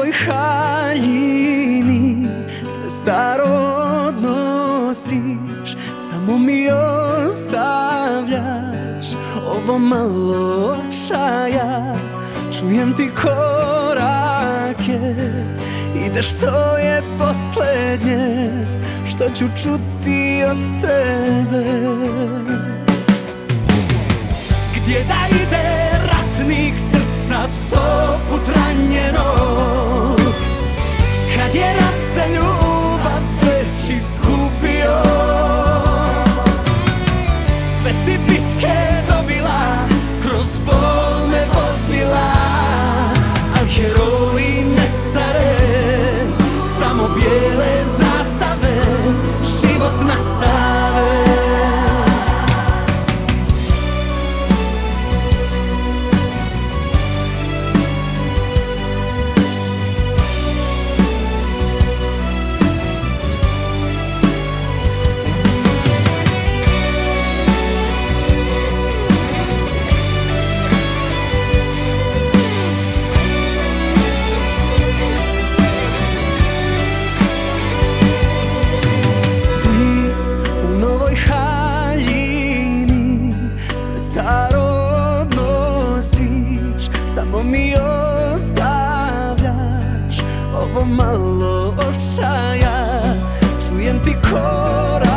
ovoj haljini sve staro odnosiš Samo mi ostavljaš ovo malo očaja Čujem ti korake Ideš to je posljednje Što ću čuti od tebe. Gdje da ide ratnik srca sto put ranjeno kad je mi ostavljaš Ovo malo očaja Čujem ti korake